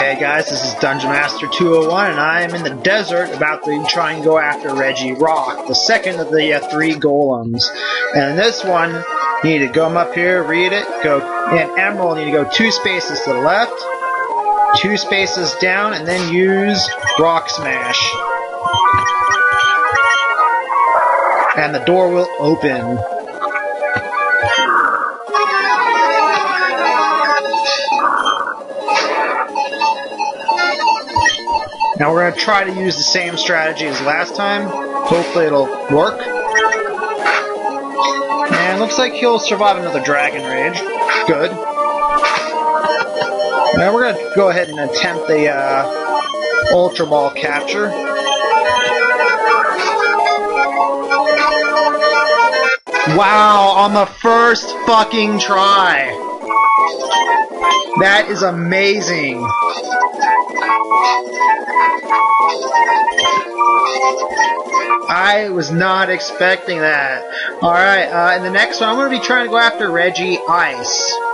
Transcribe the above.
Hey guys, this is Dungeon Master 201 and I am in the desert about to try and go after Regirock, the second of the uh, three golems. And this one, you need to go up here, read it, go, in Emerald, you need to go two spaces to the left, two spaces down, and then use Rock Smash. And the door will open. Now we're going to try to use the same strategy as last time. Hopefully it'll work. And looks like he'll survive another Dragon Rage. Good. Now we're going to go ahead and attempt the uh, Ultra Ball capture. Wow, on the first fucking try! That is amazing! I was not expecting that. Alright, uh, in the next one, I'm going to be trying to go after Regice.